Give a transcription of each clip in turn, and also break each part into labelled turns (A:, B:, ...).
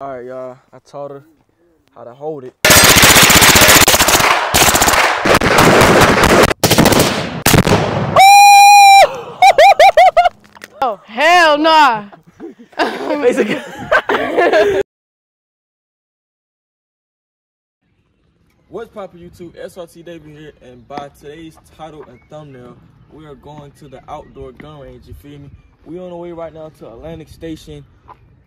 A: All right, y'all. I taught her how to hold it.
B: Oh, hell nah.
A: Basically. What's poppin' YouTube? SRT David here, and by today's title and thumbnail, we are going to the outdoor gun range. You feel me? We on the way right now to Atlantic Station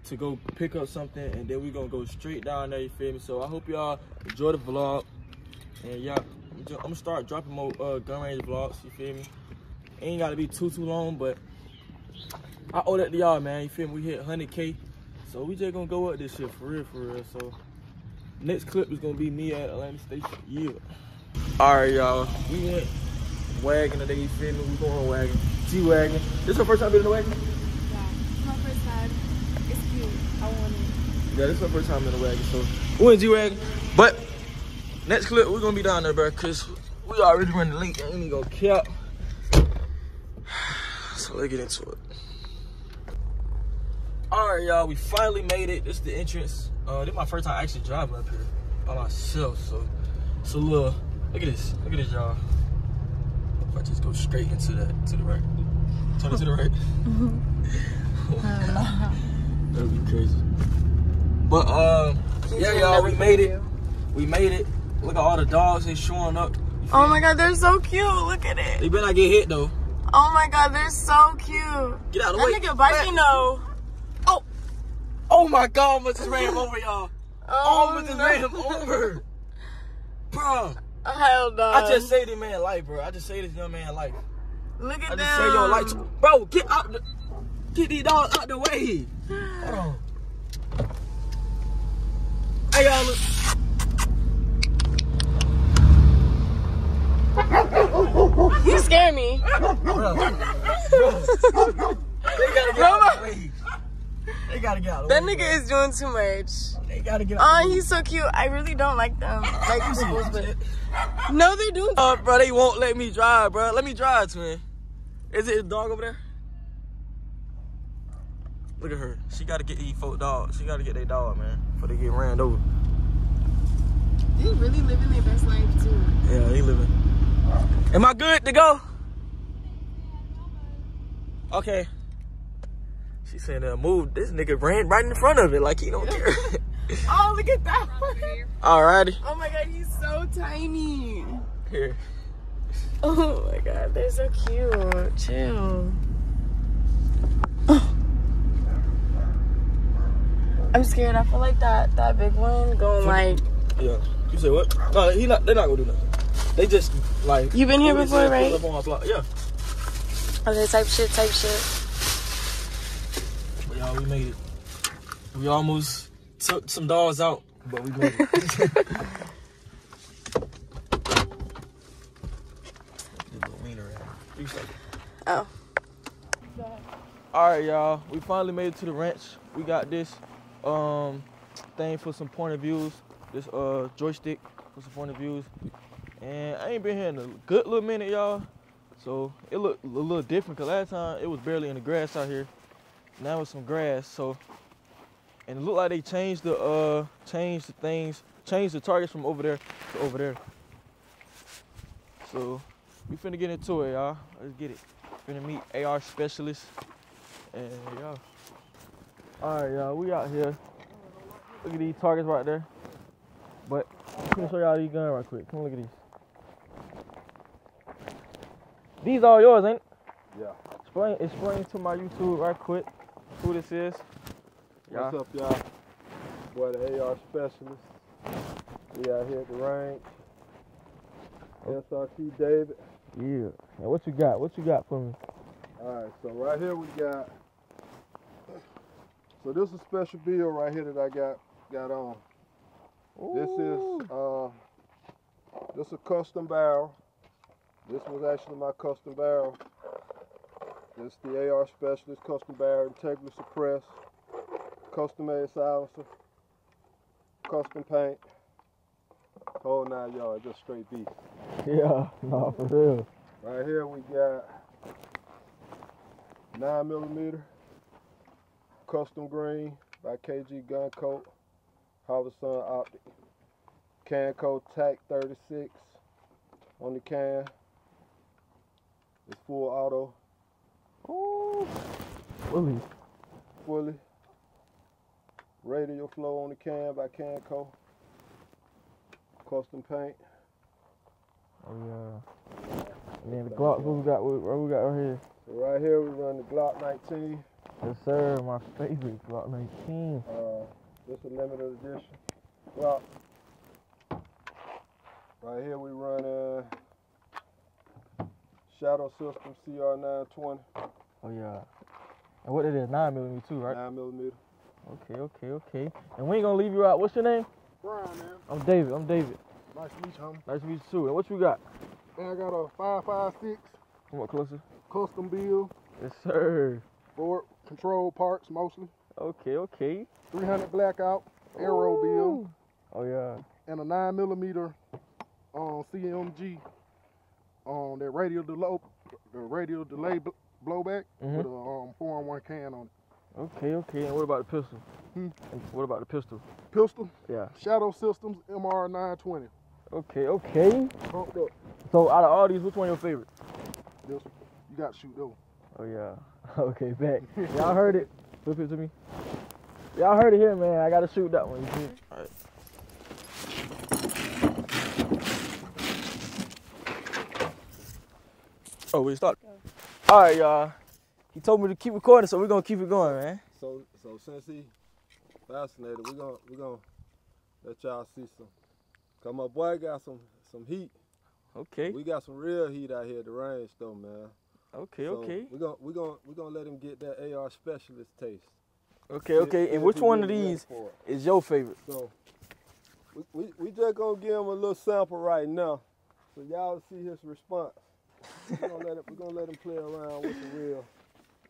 A: to go pick up something, and then we're gonna go straight down there. You feel me? So I hope y'all enjoy the vlog, and yeah, I'm, I'm gonna start dropping more uh, gun range vlogs. You feel me? Ain't gotta be too too long, but I owe that to y'all, man. You feel me? We hit 100k, so we just gonna go up this shit for real, for real. So next clip is gonna be me at Atlantic Station. Yeah. All right, y'all. We went wagon today. You feel me? We going on wagon. G wagon. This is your first time being in the wagon?
B: Yeah, it's my first time. It's cute. I want it.
A: Yeah, this is my first time in the wagon, so we in G wagon. But next clip, we're gonna be down there, bro, cause we already running late. Ain't even gonna cap. So let's get into it. All right, y'all, we finally made it. This is the entrance. Uh, this is my first time actually driving up here by myself, so it's a little. Look at this. Look at this, y'all. If I just go straight into that to the right, turn it to the right. That'd be crazy. But uh, yeah, y'all, we made it. We made it. Look at all the dogs. They showing up.
B: Oh my god, they're so cute. Look at it.
A: They better not get hit though.
B: Oh my god, they're so cute.
A: Get out of the way.
B: That nigga biking though.
A: Oh, oh my God! Almost just ran him over, y'all.
B: Oh,
A: Almost just
B: no.
A: ran him over, bro.
B: Hell no.
A: I just saved this man life, bro. I just saved this young man life.
B: Look at
A: I
B: them.
A: just saved your life, bro. Get out the, get these dogs out the way. Hold on. Hey y'all, look.
B: You scare me.
A: Bro. Bro. They gotta get out of the way. They gotta get out of the
B: That
A: way.
B: nigga is doing too much.
A: They gotta get out.
B: Oh, he's so cute. I really don't like them. Like people's, but no, they do.
A: Uh, bro, they won't let me drive, bro. Let me drive, twin. Is it a dog over there? Look at her. She gotta get these folk dog. She gotta get their dog, man, before they get ran over.
B: They really living their best life too.
A: Yeah, they living. Am I good to go? Okay. She saying, uh, move. This nigga ran right in front of it like he don't care.
B: Oh, look at that one.
A: Alrighty.
B: Oh my god, he's so tiny.
A: Here.
B: Oh my god, they're so cute. Chill. I'm scared. I feel like that that big one going like.
A: Yeah. You say what? No, he not. They're not gonna do nothing. They just like.
B: You been here before, right?
A: up on our block. Yeah.
B: Okay, type shit, type shit.
A: But y'all, we made it. We almost took some dogs out, but we made it.
B: Oh.
A: All right, y'all. We finally made it to the ranch. We got this um thing for some point of views. This uh joystick for some point of views. And I ain't been here in a good little minute, y'all. So it looked a little different. Cause last time it was barely in the grass out here. Now it's some grass. So and it looked like they changed the uh changed the things, changed the targets from over there to over there. So we finna get into it, y'all. Let's get it. Finna meet AR specialist. And yeah. Alright, y'all, we out here. Look at these targets right there. But I'm gonna show y'all these guns right quick. Come look at these. These all yours, ain't it?
C: Yeah.
A: Explain explain to my YouTube right quick who this is.
C: What's up, y'all? Boy, the AR specialist. We out here at the range. Oh. SRT David.
A: Yeah. Now what you got? What you got for me?
C: All right, so right here we got. So this is a special bill right here that I got got on. This is uh, this a custom barrel. This was actually my custom barrel. This the AR specialist custom barrel, integrally suppressed, custom made silencer, custom paint. Whole nine yards, just straight beef.
A: Yeah, no, for real.
C: Right here we got nine millimeter custom green by KG Gun Coat. Harbison Optic. Canco TAC 36 on the can. It's full auto,
A: Ooh. Fully.
C: fully. Radial flow on the can by Canco. Custom paint.
A: Oh yeah. And then the Glock, what we got? What what we got right here?
C: So right here we run the Glock 19.
A: Yes, sir. My favorite Glock 19.
C: Uh, this is a limited edition. Glock. Right here we run a Shadow System CR920,
A: Oh yeah. And what it is? Nine millimeter too, right?
C: 9 millimeter.
A: Okay, okay, okay. And we ain't gonna leave you out. What's your name?
D: Brian, man.
A: I'm David. I'm David.
D: Nice to meet you, homie.
A: Nice to meet you too. And what you got?
D: And I got a 556
A: Come up closer.
D: custom build,
A: Yes, sir.
D: forward control parts mostly,
A: Okay, okay.
D: 300 blackout, Aero build,
A: Ooh. Oh yeah.
D: and a 9 millimeter um, CMG on that radio delay, the radial delay bl- blowback
A: Mhm.
D: with a um, 4 on 1 can on it.
A: Okay, okay. And what about the pistol?
D: Hmm.
A: What about the pistol?
D: Pistol,
A: Yeah.
D: Shadow Systems MR 920.
A: Okay, okay. So out of all these, which one your favorite?
D: This one. You got to shoot though.
A: Oh yeah. Okay, back. Y'all heard it. Flip it to me. Y'all heard it here, man. I gotta shoot that one. You see? All right. Oh, we start. All right, y'all. He told me to keep recording, so we're gonna keep it going, man.
C: So so since he fascinated, we're gonna we gonna let y'all see some. Cause my boy got some some heat.
A: Okay.
C: We got some real heat out here at the range though, man.
A: Okay.
C: So
A: Okay.
C: We're gonna we're gonna we're gonna let him get that AR specialist taste.
A: Okay. Okay. And which one of these is your favorite?
C: So we, we, we just gonna give him a little sample right now, so y'all see his response. We're gonna let him, we're gonna let him play around with the real,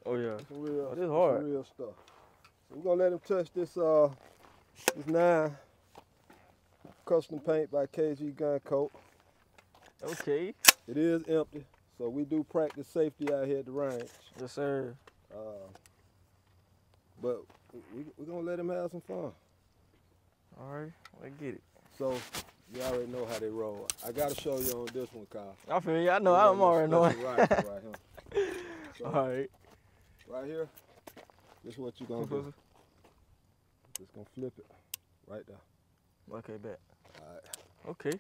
A: Oh yeah.
C: some real,
A: Oh, this
C: with
A: hard.
C: real stuff. So we're gonna let him touch this uh this nine custom paint by KG Gun Coat.
A: Okay.
C: It is empty, so we do practice safety out here at the range.
A: Yes, sir.
C: Uh, but we, we're gonna let him have some fun.
A: All right. Let's get it.
C: So you already know how they roll. I gotta show you on this one, Kyle.
A: I feel you. I know.
C: We
A: I'm already knowing.
C: rifle right here. So,
A: All right.
C: right here, this is what you're gonna do. Just gonna flip it right there.
A: Okay, bet.
C: All right.
A: Okay.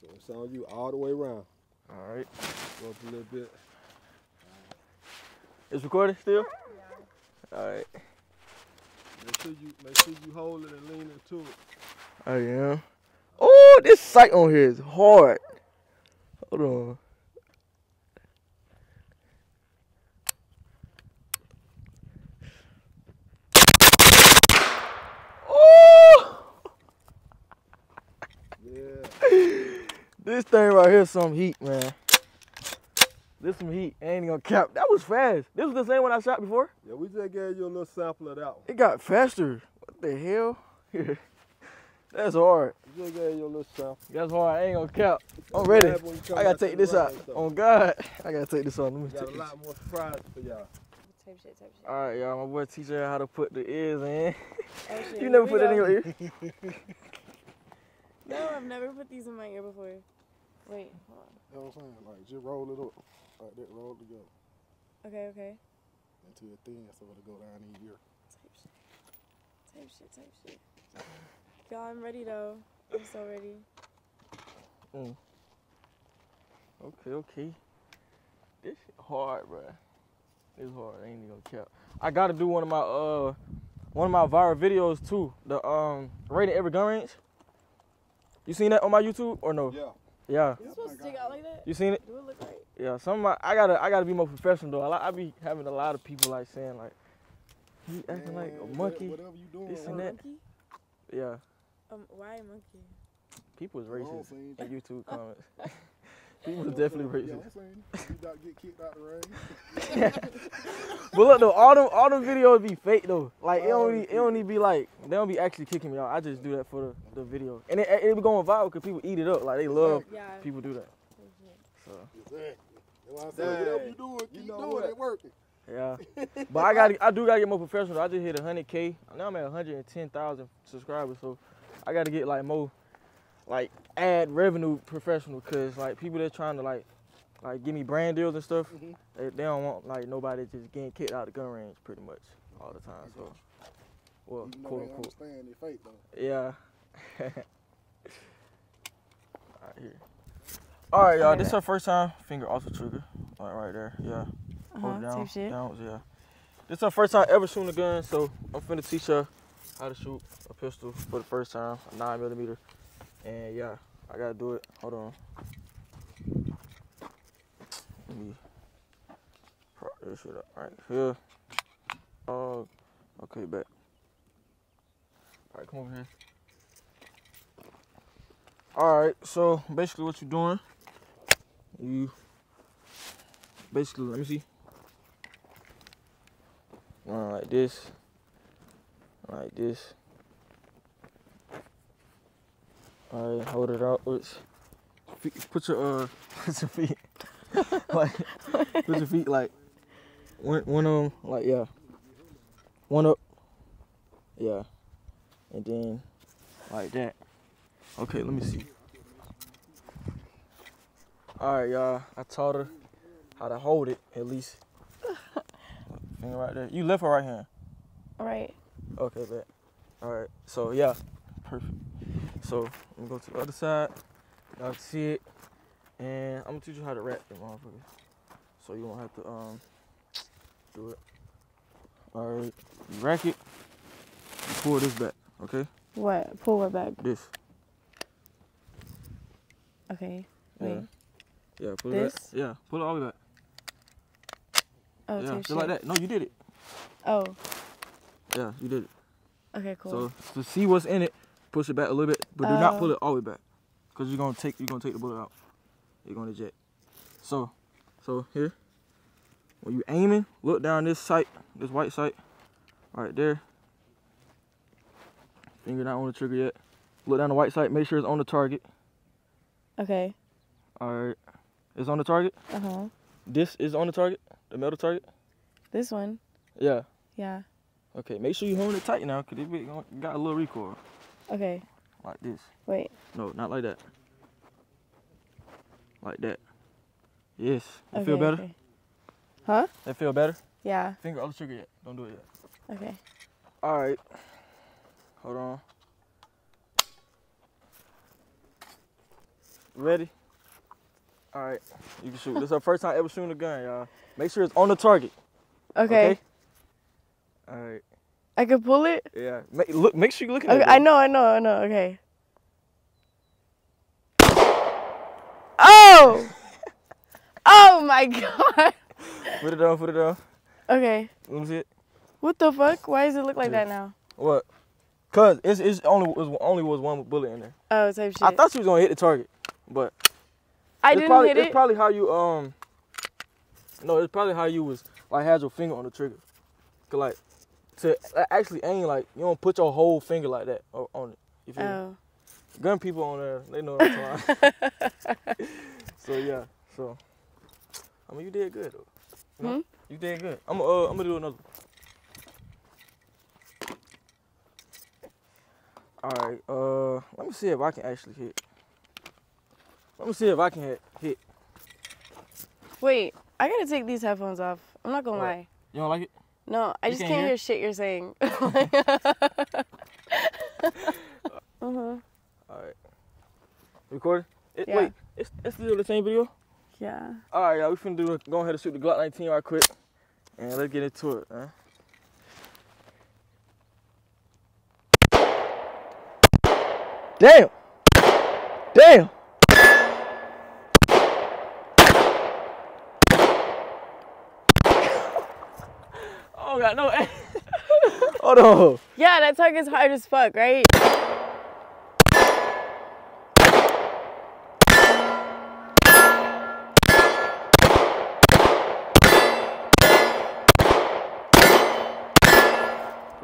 C: So it's on you all the way around.
A: All right.
C: Go up a little bit.
A: It's recording still? All right.
C: Make sure you make sure you hold it and lean into it.
A: I am. Oh, this sight on here is hard. Hold on. Oh,
C: Yeah.
A: This thing right here, some heat, man. This some heat. Ain't gonna cap. That was fast. This was the same one I shot before.
C: Yeah, we just gave you a little sample of that one.
A: It got faster. What the hell? That's hard.
C: We just gave you a little sample.
A: That's hard. I ain't gonna cap. I'm ready.
C: Grab when you come
A: I gotta take this out.
C: range, though.
A: On God, I gotta take this on. Let me
C: We got
A: take
C: a
A: this.
C: lot more surprises for y'all.
B: Type shit, type shit.
A: All right, y'all. My boy teach you how to put the ears in.
B: Oh,
A: you never
B: here
A: put
B: we
A: it in your ear.
B: No, I've never put these in my ear before. Wait, hold on.
D: You know what I'm saying? Like, just roll it up. Like that, roll it together.
B: Okay, okay.
D: Until it thin, so it'll go down in your.
B: Type shit. Type shit, type shit. Y'all, I'm ready though. I'm so ready.
A: Okay, okay. This shit hard, bruh. It's hard. I ain't even gonna cap. I gotta do one of my uh one of my viral videos too. The um rating every gun range. You seen that on my YouTube or no?
C: Yeah.
A: Yeah.
B: Is it supposed to stick out like that?
A: You seen it?
B: Do it look right?
A: Yeah. Some of my I gotta I gotta be more professional though. I, like- I be having a lot of people like saying like you acting like a monkey.
D: Whatever you doing,
A: this and that.
B: Monkey?
A: Yeah.
B: Um, why a monkey?
A: People is racist in YouTube comments. People is definitely
D: Yeah,
A: racist.
D: I'm saying, you not get kicked out the.
A: But look though, all them all them videos be fake though. Like it don't it don't be like they don't be actually kicking me out. I just do that for the, the video, and it, it be going viral because people eat it up. Like they love
B: Yeah.
A: people do that. So
D: Exactly. That's why I said,
C: Dang.
D: whatever you doing,
C: You
D: keep
C: know
D: doing
C: what?
D: it working.
A: Yeah, but I got I do gotta get more professional. I just hit 100k. Now I'm at 110,000 subscribers, so I gotta get like more, like ad revenue professional. Cause like people that trying to like, like give me brand deals and stuff,
D: Mhm.
A: they, they don't want like nobody just getting kicked out of the gun range pretty much all the time. So, well,
D: You know
A: quote
D: they
A: unquote,
D: understand they fake though.
A: yeah. all right, here. All right, y'all. This is our first time finger off the trigger. All right, right there. Yeah. Hold
B: Uh-huh,
A: it down.
B: type shit.
A: Down, yeah. This is our first time ever shooting a gun, so I'm finna teach her how to shoot a pistol for the first time, a nine millimeter. And yeah, I gotta do it. Hold on. Let me prop this shit up right here. Oh, okay, back. All right, come over here. All right, so basically what you're doing, you basically let me see. Run like this, like this. All right, hold it out. Put your uh, put your feet like put your feet like one one of them like yeah, one up, yeah, and then like that. Okay, let me see. All right, y'all. I taught her how to hold it at least. Finger right there. You left or right hand?
B: All right.
A: Okay, bet. All right. So yeah, perfect. So I'm gonna go to the other side. Y'all can see it, and I'm gonna teach you how to wrap them motherfuckers. So you won't have to um do it. All right. You rack it. You pull this back. Okay.
B: What? Pull what back?
A: This.
B: Okay.
A: Yeah.
B: Wait.
A: Yeah. Yeah, Pull
B: This?
A: it back. Yeah. Pull it all the way back.
B: Oh,
A: yeah. Just like that. No, you did it.
B: Oh.
A: Yeah, you did it.
B: Okay. Cool.
A: So to see what's in it, push it back a little bit, but do not
B: Oh.
A: pull it all the way back, cause you're gonna take you're gonna take the bullet out. You're gonna eject. So, so here, when you aiming, look down this sight, this white sight, right there. Finger not on the trigger yet. Look down the white sight. Make sure it's on the target.
B: okay.
A: All right, it's on the target.
B: Uh huh.
A: This is on the target. The metal target.
B: This one.
A: Yeah.
B: Yeah.
A: Okay. Make sure you hold it tight now, cause it got a little recoil
B: Okay.
A: Like this.
B: Wait.
A: No, not like that. Like that. Yes. That
B: okay,
A: feel better?
B: Okay. Huh?
A: That feel better?
B: Yeah.
A: Finger on the trigger yet. Don't do it yet.
B: Okay.
A: All right. Hold on. Ready? All right. You can shoot. this is our first time ever shooting a gun, y'all. Make sure it's on the target.
B: Okay.
A: All right.
B: I can pull it.
A: Yeah. Make, look. Make sure you look looking
B: Okay,
A: at it.
B: I know. I know. I know. Okay. Oh. oh my god.
A: Put it down. Put it down.
B: Okay.
A: Let me see it.
B: What the fuck? Why does it look like
A: Yeah.
B: that now?
A: What? Cause it's it's only was only was one bullet in there.
B: Oh, type shit.
A: I thought she was gonna hit the target, but
B: I
A: it's
B: didn't
A: probably,
B: hit
A: it's
B: it.
A: probably how you um. No, it's probably how you was like had your finger on the trigger, cause like to actually aim like you don't put your whole finger like that on it. You feel me?
B: oh.
A: Gun people on there, they know what I'm talking so yeah, so I mean you did good though. You, know?
B: Hmm?
A: you did good. I'm uh I'm gonna do another. All right, uh, let me see if I can actually hit. Let me see if I can hit. hit.
B: Wait, I gotta take these headphones off. I'm not gonna lie.
A: You don't like it?
B: No, I
A: You
B: just
A: can't
B: can't
A: hear?
B: hear shit you're saying. uh-huh.
A: All right. Recording? It,
B: Yeah.
A: Wait, it's, it's still the same video?
B: Yeah.
A: All right, y'all, we finna do, go ahead and shoot the Glock 19 right quick. And let's get into it, man. Damn! Damn! Oh, got no. Hold on.
B: Yeah, that target's hard as fuck, right?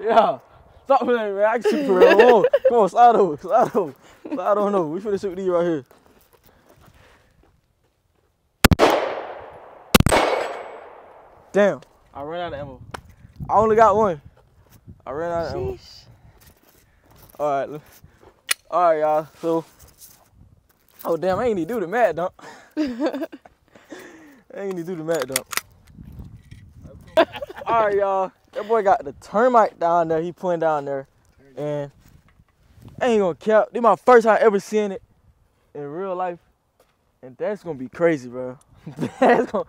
A: Yeah. Stop playing, man. I can shoot for real. Come on, come on, slide over, slide over. Slide on over. We finna shoot these right here. Damn. I ran out of ammo. I only got one. I ran out of ammo. All right. All right, y'all. So, oh damn, I ain't need to do the mad dump. I ain't need to do the mad dump. all right, y'all. That boy got the termite down there. He putting down there, and I ain't gonna cap. This my first time ever seeing it in real life, and that's gonna be crazy, bro. that's gonna,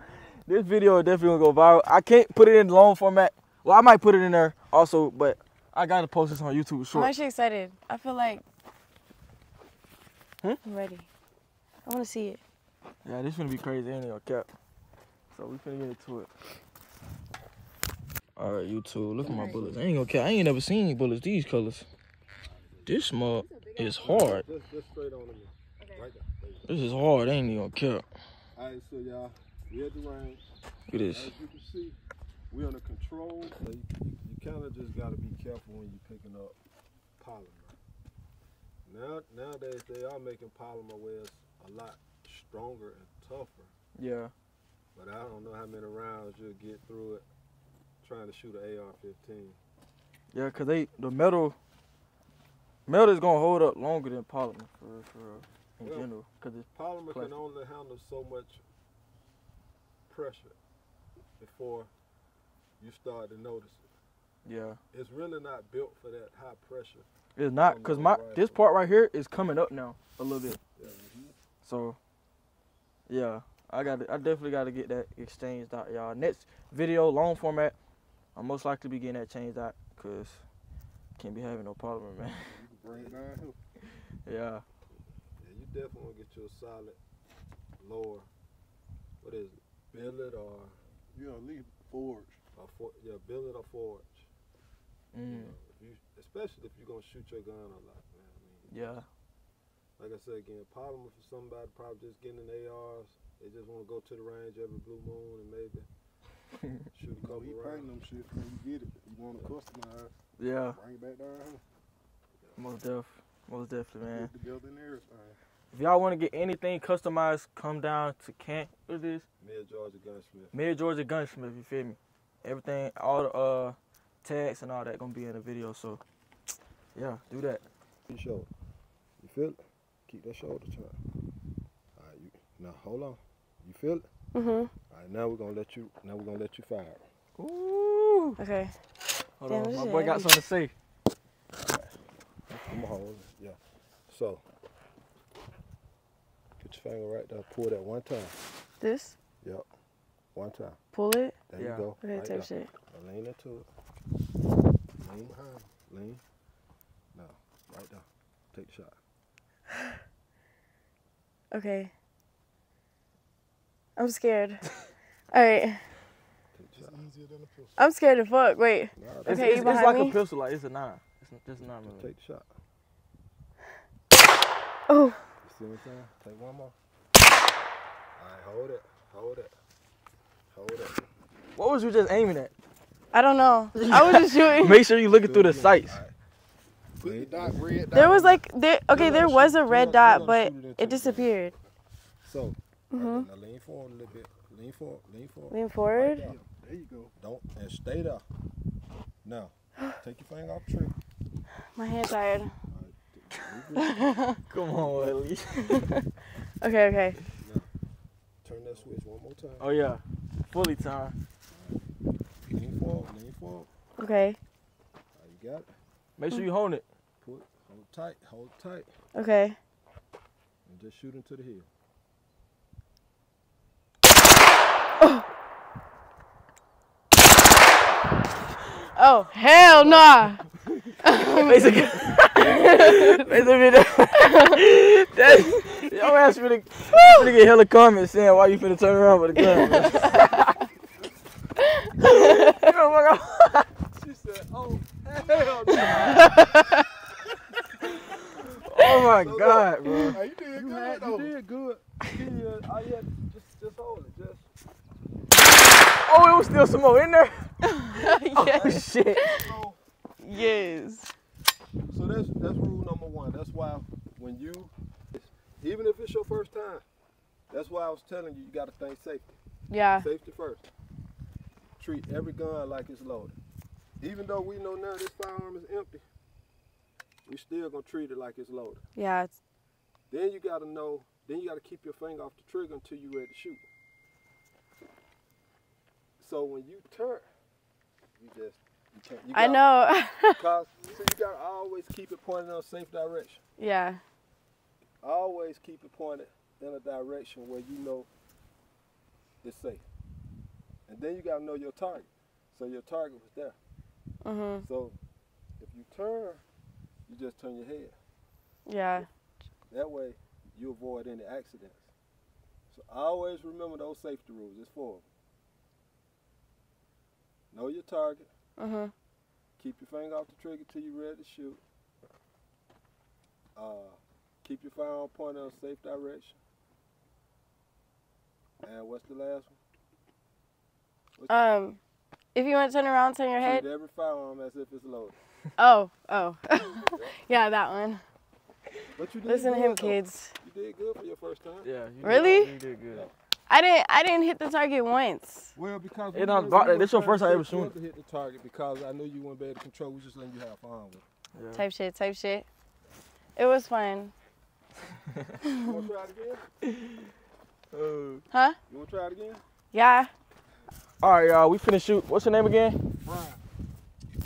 A: this video definitely gonna go viral. I can't put it in long format. Well, I might put it in there also, but I gotta post this on YouTube
B: I'm actually excited. I feel like
A: Hmm?
B: I'm ready. I want to see it.
A: Yeah, this gonna be crazy. Ain't gonna cap. So we finna get into it. All right, YouTube. Look at my bullets. I ain't gonna cap. I ain't never seen any bullets these colors. This mug is hard.
C: Just, just straight on to me. Right there. There
A: This is hard. I ain't even gonna cap.
C: All right, so y'all, we at the range.
A: Look at this.
C: As you can see, we under control. So you, you, you kind of just got to be careful when you're picking up polymer. Now, nowadays they are making polymer where a lot stronger and tougher.
A: Yeah.
C: But I don't know how many rounds you'll get through it trying to shoot an AR-15.
A: Yeah, cause they the metal metal is gonna hold up longer than polymer for for real, in
C: Well,
A: general. Cause it's
C: Polymer
A: Plastic.
C: can only handle so much pressure before you start to notice it.
A: yeah.
C: It's really not built for that high pressure.
A: It's not cause my
C: rifle.
A: this part right here is coming up now a little bit.
C: Yeah. Mm-hmm.
A: So, yeah, I got I definitely got to get that exchanged out, y'all. Next video, long format, I'm most likely be getting that changed out, cause can't be having no problem, man.
C: You can bring it down here.
A: yeah,
C: Yeah, you definitely want to get you a solid lower. What is it? Billet or
D: Yeah, leave forge.
C: A for, yeah, billet or forge. You
A: mm,
C: know, if you, especially if you're gonna shoot your gun a lot, man. I mean,
A: yeah,
C: like I said again, polymer for somebody probably just getting in ARs. They just want to go to the range every blue moon and maybe shoot a
D: So
C: couple
D: he
C: rounds.
D: painting them shit when you get it. You want to customize,
A: yeah.
D: bring it back down here,
A: Most def, most definitely, man.
D: together and everything.
A: If y'all want to get anything customized, come down to Camp. What is this?
C: Mid Georgia Gunsmith.
A: Mid Georgia Gunsmith. You feel me? Everything, all the uh tags and all that gonna be in the video. So, yeah, do that.
C: Your shoulder. You feel it? Keep that shoulder turned. All right, you now hold on. You feel it?
B: Mhm.
C: All right, now we're gonna let you. Now we're gonna let you fire.
A: Ooh.
B: Okay.
A: Hold
B: Damn,
A: on, my boy got something to say.
C: I'm gonna hold it. Yeah. So put your finger right there. Pull that one time.
B: This.
C: One time.
B: Pull it.
C: There
A: Yeah.
C: you go.
B: Okay.
C: right
B: type shit.
C: Now lean into it. Lean behind. Lean. Now, right there. Take the shot.
B: Okay. I'm scared. All right.
C: Take the
D: It's
C: shot.
D: easier than a pistol.
B: I'm scared to fuck. Wait.
C: Nah,
A: It's,
B: Okay,
A: it's,
B: you
A: it's like
B: me?
A: a pistol, like it's a nine. It's just a nine millimeter.
C: Take the shot.
B: Oh.
C: You see what I'm saying? Take one more. Alright, hold it. Hold it. Hold it.
A: What was you just aiming at?
B: I don't know. I was just shooting.
A: Make sure you looking through the sights.
C: Alright.
D: The dot red dot.
B: There was like there. Okay, there was a red dot, but
C: it into
B: it
C: the
B: disappeared.
C: So,
B: Mhm.
C: now lean forward a little bit. Lean forward. Lean forward.
B: Lean forward.
C: Right
D: There you go.
C: Don't and stay there. Now, take your finger off the tree.
B: My hand's tired.
C: Alright,
A: Come on, Ellie.
B: Okay. Okay.
C: Turn that switch one more time.
A: Oh yeah, fully time.
C: Lean forward. Lean forward.
B: Okay.
C: Alright, you got it.
A: Make sure hmm. you hold it.
C: Put. Hold tight. Hold tight.
B: Okay.
C: And just shoot into the hill.
B: Oh. oh hell nah.
A: Basically, basically, that, that your ass finna, finna get hella comments saying why you finna turn around with a gun. man. you know what I-
C: She said, "Oh hell no!"
A: oh my god, bro.
D: Hey, you did
C: You
D: good
C: had,
D: though.
C: you did good. Yeah, all you had to just, just hold it. Just
A: Oh, it was still some more in there. Oh
B: yes.
A: shit.
C: so.
B: Yes.
C: So that's that's rule number one. That's why when you, even if it's your first time, that's why I was telling you you got to think safety.
B: Yeah.
C: Safety first. treat every gun like it's loaded. Even though we know now this firearm is empty, we still gonna treat it like it's loaded.
B: Yeah, it's,
C: Then you gotta know, then you gotta keep your finger off the trigger until you're ready to shoot. So when you turn, you just, you can't. You
B: I
C: gotta-
B: know.
C: Cause, so you gotta always keep it pointed in a safe direction.
B: yeah.
C: Always keep it pointed in a direction where you know it's safe. And then you gotta know your target. So your target was there.
B: Mhm.
C: So if you turn, you just turn your head.
B: Yeah.
C: That way you avoid any accidents. So always remember those safety rules. It's four of them. Know your target.
B: Mhm.
C: Keep your finger off the trigger till you're ready to shoot. Uh, keep your firearm pointed in a safe direction. And what's the last one?
B: Um, if you want to turn around, turn your head.
C: Treat every firearm as if it's loaded.
B: Oh, oh. yeah, that one.
C: But you did
B: Listen to him,
C: though.
B: kids.
C: You did good for your first time.
A: Yeah. You
B: Really?
A: Did, you did good.
B: I didn't. I didn't hit the target once.
C: Well, because
A: It done brought that- this your first time ever
C: shooting.
A: shooting?
C: to hit the target because I knew you wouldn't be able to control. We just letting you have fun with.
A: Yeah.
B: Type shit. Type shit. It was fun.
A: Uh,
B: Huh?
C: You want to try it again?
B: Yeah.
A: all right, y'all. We finna shoot. What's your name again?
D: Brian.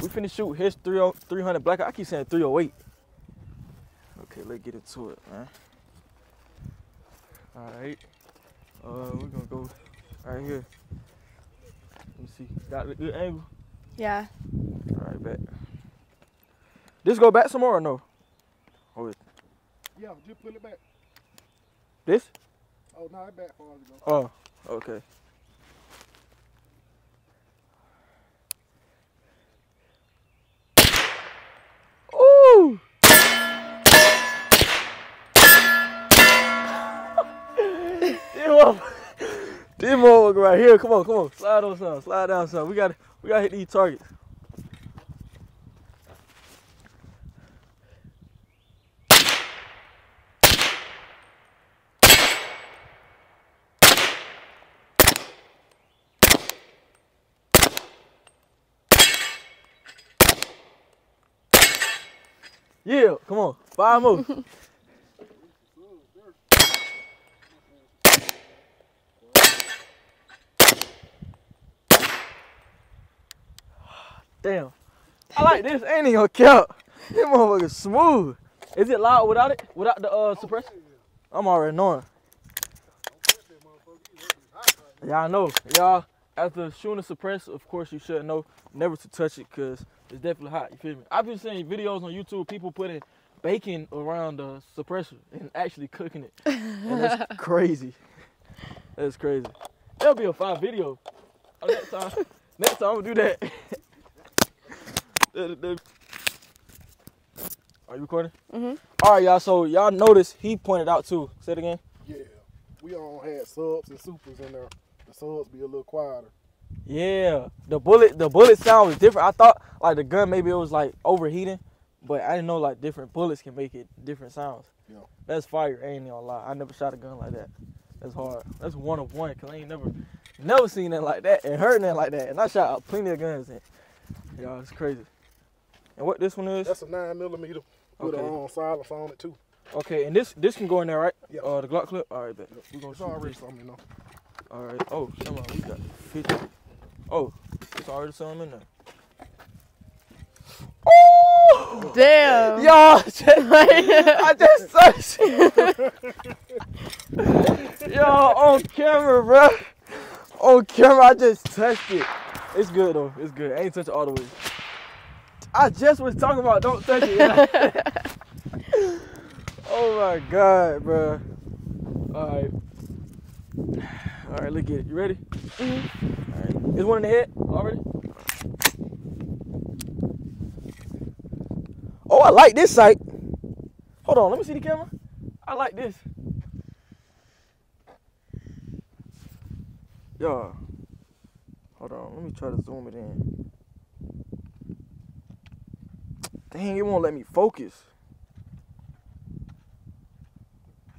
A: We finna shoot his 30 300 black. I keep saying 308. Okay, let's get into it, man. All right. Uh, we're gonna go right here. Let me see. Got a good angle.
B: Yeah.
A: All right, bet. This go back some more or no?
D: Oh, yeah. Yeah, just pull it back.
A: This?
D: Oh, no, it back.
A: Oh, okay. Demo, Demo right here. Come on, come on. Slide on some. Slide down some. We got to we got to hit these targets. Yeah, come on. Five more. Damn. I like this. Ain't even gonna count. This motherfucker smooth. Is it loud without it? Without the uh suppressor? I'm already knowing. Yeah, I know. Y'all, after shooting a suppressor, of course you should know never to touch it because it's definitely hot. You feel me? I've been seeing videos on YouTube, people putting bacon around the suppressor and actually cooking it. And that's crazy. That's crazy. That'll be a fine video. Oh, next time, next time I'm gonna do that. The- the- Are you recording?
B: Mm-hmm.
A: All right, y'all. So y'all notice he pointed out too. Say it again.
D: Yeah. We all had subs and supers in there. The subs be a little quieter.
A: Yeah, the bullet the bullet sound was different. I thought like the gun maybe it was like overheating, but I didn't know like different bullets can make it different sounds.
D: Yeah.
A: That's fire. I ain't gonna lie. I never shot a gun like that. That's hard. That's one of one. Cause I ain't never never seen that like that and heard that like that. And I shot plenty of guns. And, y'all, it's crazy. And what this one is?
D: That's a nine millimeter with
A: Okay.
D: a um, silence on it too.
A: Okay, and this this can go in there, right?
D: Yeah.
A: Uh, the Glock clip. All right, bet. We gonna
D: It's already
A: this.
D: something, you know.
A: All right. Oh, come on. We got 50. Oh, it's already some in there.
B: Damn.
A: Y'all, I just touched it. Yo, on camera, bro. On camera, I just touched it. It's good though. It's good. I ain't touch it all the way. I just was talking about don't touch it. oh my god, bro. All right. All right, look at it. You ready? Mm-hmm. All right. Is one in the head already? Oh, I like this sight. Hold on, let me see the camera. I like this. Yo. Hold on, let me try to zoom it in. Dang, it won't let me focus.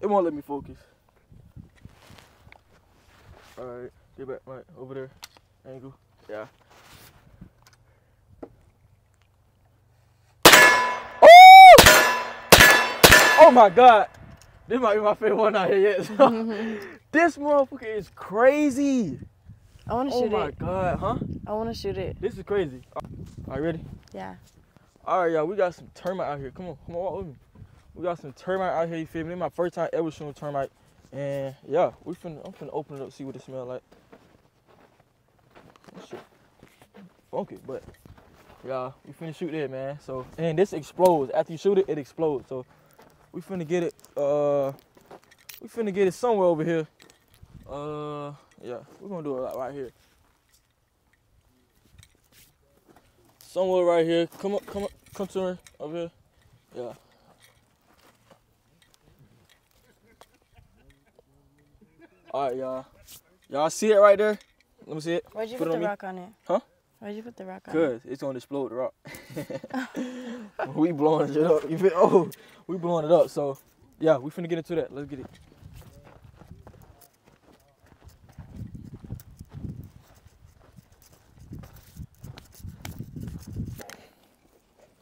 A: It won't let me focus. Alright, get back right over there. Angle. Yeah. Oh my god. This might be my favorite one out here yet. this motherfucker is crazy.
B: I want to
A: Oh
B: shoot it.
A: Oh my god, huh?
B: I want to shoot it.
A: This is crazy. Are you ready?
B: Yeah.
A: All right, y'all. We got some termite out here. Come on, come on, walk with me. We got some termite out here. You feel me? This my first time ever shooting termite, and yeah, we finna. I'm finna open it up, see what it smell like. Shit funky, but yeah, we finna shoot that, man. So and this explodes. After you shoot it, it explodes. So we finna get it. Uh, we finna get it somewhere over here. Uh, yeah, we're gonna do it right here. Somewhere right here. Come up, come up, come to me over here. Yeah. All right, y'all. Y'all see it right there? Let me see it.
B: Why'd you
A: Put
B: put,
A: it on
B: the
A: me.
B: rock on it?
A: Huh?
B: Why'd you put the rock on?
A: Cause it's gonna explode the rock. we blowing it up. You feel? Oh, we blowing it up. So, yeah, we finna get into that. Let's get it.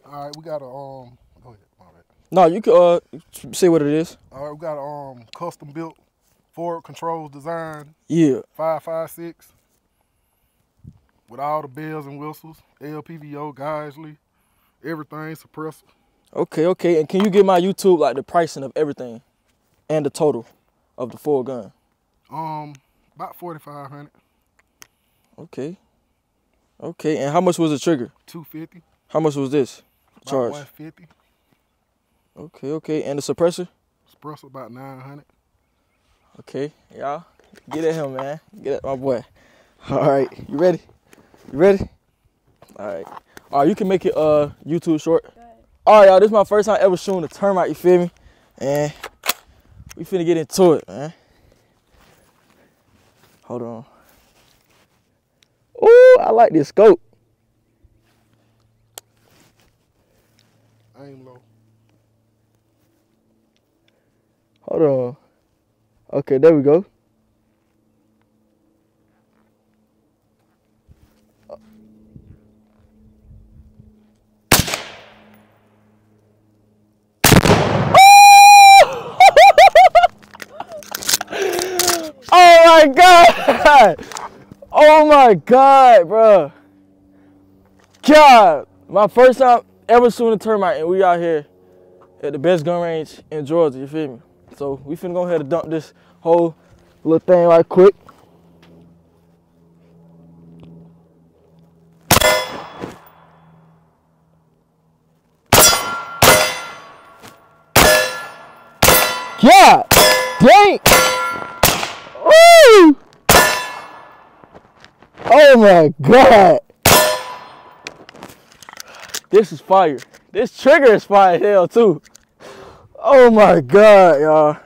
D: All right, we got a um. Go ahead. All right.
A: No, you can uh say what it is.
D: All right, we got a um custom built Forward Controls Design
A: Yeah.
D: five five six with all the bells and whistles, LPVO, Geissele, everything suppressor.
A: Okay, okay. And can you give my YouTube like the pricing of everything, and the total of the full gun?
D: Um, about forty five hundred,
A: Okay. Okay. And how much was the trigger?
D: two fifty,
A: How much was this
D: about
A: charge?
D: one fifty.
A: Okay, okay. And the suppressor?
D: Suppressor about nine hundred.
A: Okay, y'all. Get at him, man. Get at my boy. All right, you ready? You ready? All right. All right, you can make it uh YouTube short. All right, y'all. This is my first time ever shooting a termite. You feel me? And we finna get into it, man. Hold on. Ooh, I like this scope.
D: Aim low.
A: Hold on. Okay, there we go. Oh my god! Oh my god, bro. God, my first time ever shooting a termite, and we out here at the best gun range in Georgia. You feel me? So we finna go ahead and dump this whole little thing right quick. Yeah, dang. Woo! Oh my god. This is fire. This trigger is fire as hell too. Oh my god, y'all.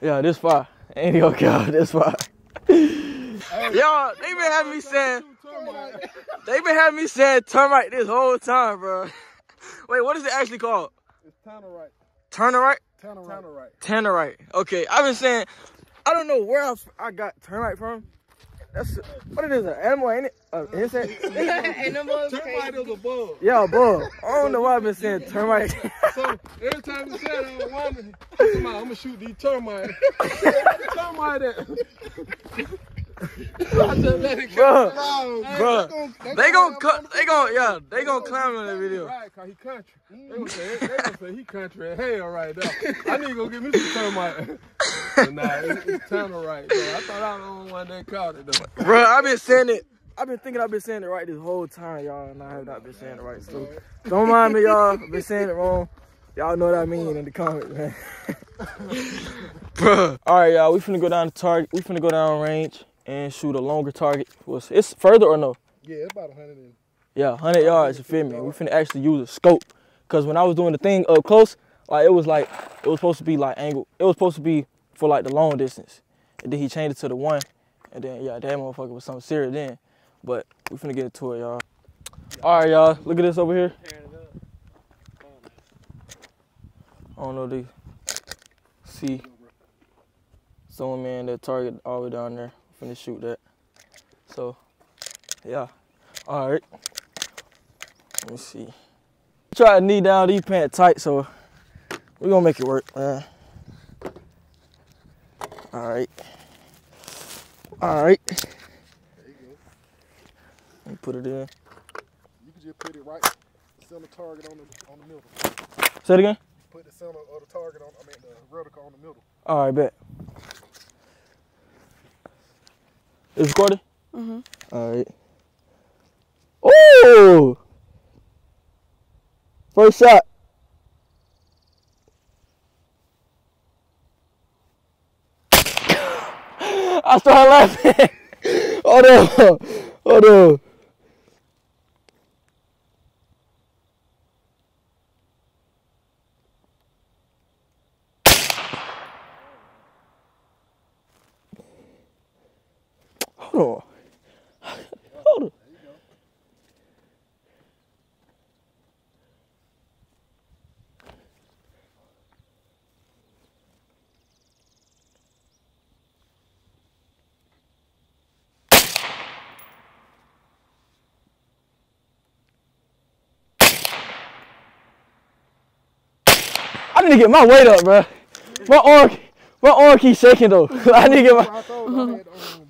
A: Yeah, this fire. Ain't gonna count this fire. y'all, they been having me saying, they been having me saying termite this whole time, bro. Wait, what is it actually called?
D: It's Tannerite.
A: Turnerite?
D: Tannerite.
A: Tannerite. Okay, I've been saying, I don't know where else I got termite from. That's what it is, an animal, ain't it? An uh, insect?
B: Animals
C: Termite is a bug.
A: yeah, a bug. I don't know why I've been saying termite.
C: So every time you say that, I'm wondering, I'm gonna shoot these termites. termite at. I just let it
A: Bruh,
C: go.
A: bruh. They gon' cut. They gon' yeah. They gon' climb on that video.
C: Right, cause he country. They gonna say, they gonna say he country as hell right now. I need to go get me some termite. But nah, it's, it's Tannerite though. I thought I was the only one that caught it though.
A: Bro, I've been saying it. I've been thinking I've been saying it right this whole time, y'all, and I have not been saying it right. So don't mind me, y'all. I've been saying it wrong. Y'all know what I mean in the comments, man. Bruh. All right, y'all. We finna go down to target. We finna go down range and shoot a longer target. Was It's further or no?
D: Yeah, it's about 100 and
A: Yeah, 100 yards, you feel me? We finna actually use a scope. Because when I was doing the thing up close, like it was like, it was supposed to be like angle. It was supposed to be for like the long distance. And then he changed it to the one. And then, yeah, that motherfucker was something serious then. But we finna get into it, y'all. All right, y'all. Look at this over here. I don't know, they see someone man that target all the way down there. Finna shoot that. So, yeah. All right. Let me see. Try to knee down these pants tight, so we're gonna make it work, man. All right. All right.
D: There you go.
A: Let me put it in.
D: You can just put it right center target on the on the middle.
A: Say it again.
D: Put the center of the target on. I mean the reticle on the middle.
A: All right, bet. It's recording?
B: Mhm.
A: All right. Oh! First shot. I started laughing. Hold on. Hold on. Hold on. Hold on. I need to get my weight up, bro. My arm, my arm keeps shaking though. I need to get my.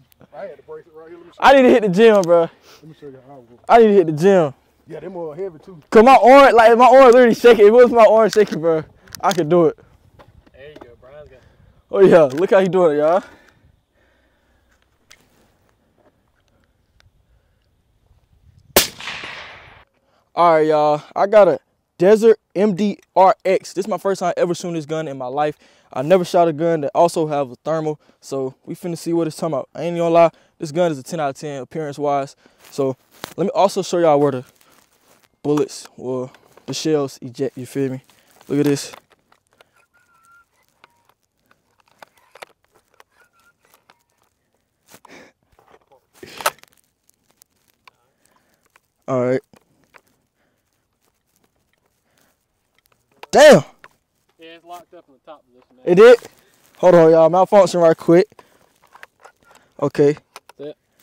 D: I told you I had, I had to brace it right here. Let me show,
A: I need to hit the gym, bro.
D: let me show you how I work.
A: I need to hit the gym.
D: Yeah, them more heavy too.
A: Cause my arm, like my arm, literally shaking. If it was my arm shaking, bro, I could do it.
E: There you go, Brian's got.
A: Oh yeah, look how he doing it, y'all. All right, y'all. I got a Desert MDRX. This is my first time ever shooting this gun in my life. I never shot a gun that also have a thermal, so we finna see what it's talking about. I ain't gonna lie, this gun is a 10 out of 10 appearance-wise. So let me also show y'all where the bullets or the shells eject. You feel me? Look at this. All right. Damn,
E: Yeah, it's locked up in the top position. Now.
A: it did. Hold on, y'all. Malfunction right quick. Okay.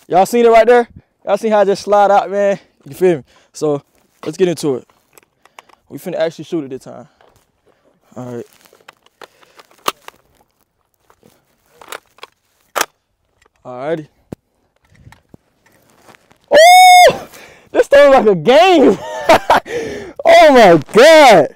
A: Y'all seen it right there? Y'all seen how I just slide out, man? You feel me? So let's get into it. We finna actually shoot it this time. All right. Alrighty. Oh, this thing like a game. oh my god.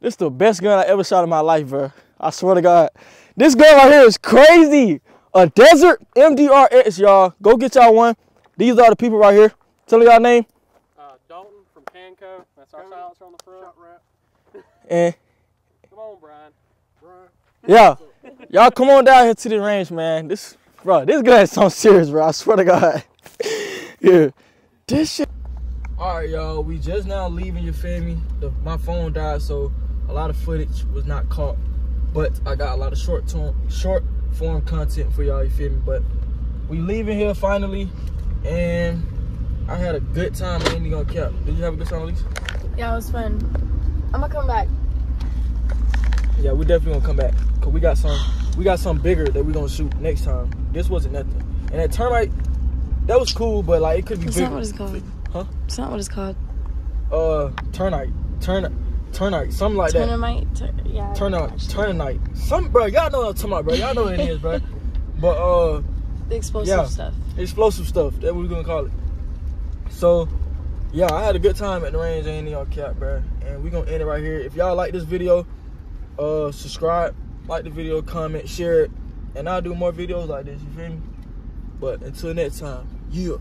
A: This is the best gun I ever shot in my life, bro. I swear to God. This gun right here is crazy. A Desert MDRX, y'all. Go get y'all one. These are the people right here. Tell y'all name.
E: Uh, Dalton from Canco. That's our silencer on the front.
D: Shot wrap.
A: And
E: Come on, Brian.
D: Brian.
A: yeah, y'all come on down here to the range, man. This, bro, this gun is so serious, bro. I swear to God. yeah, this shit. All right, y'all. We just now leaving. You feel me? The, my phone died, so a lot of footage was not caught. But I got a lot of short term, short form content for y'all. You feel me? But we leaving here finally, and I had a good time. I ain't even gonna cap. Did you have a good time, Elise?
B: Yeah, it was fun. I'm gonna come back.
A: Yeah, we definitely gonna come back. Cause we got some, we got some bigger that we gonna shoot next time. This wasn't nothing. And that termite, that was cool, but like it could be
B: That's
A: bigger.
B: not what it's called.
A: Huh?
B: It's not what it's called.
A: Uh, turnite, turn, turnite, something like that.
B: Turnamite. Tur- yeah.
A: Turn out,
B: actually.
A: turnite. Some, bro, y'all know what I'm talking about, bro. Y'all know what it is, bro. But uh,
B: The explosive
A: Yeah.
B: stuff.
A: explosive stuff. that we gonna call it. So, yeah, I had a good time at the range. Ain't y'all cap, bro. And we gonna end it right here. If y'all like this video, uh, subscribe, like the video, comment, share it, and I'll do more videos like this. You feel me? But until next time, yeah.